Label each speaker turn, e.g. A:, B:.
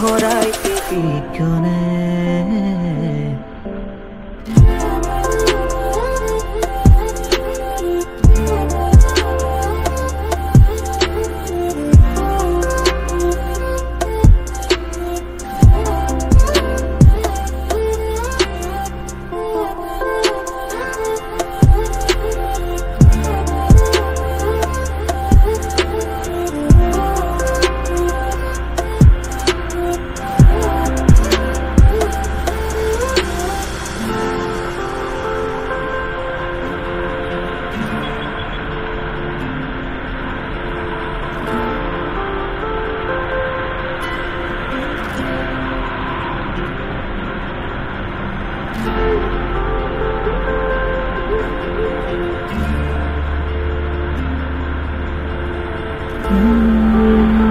A: ho rai ti picchione Mm-hmm.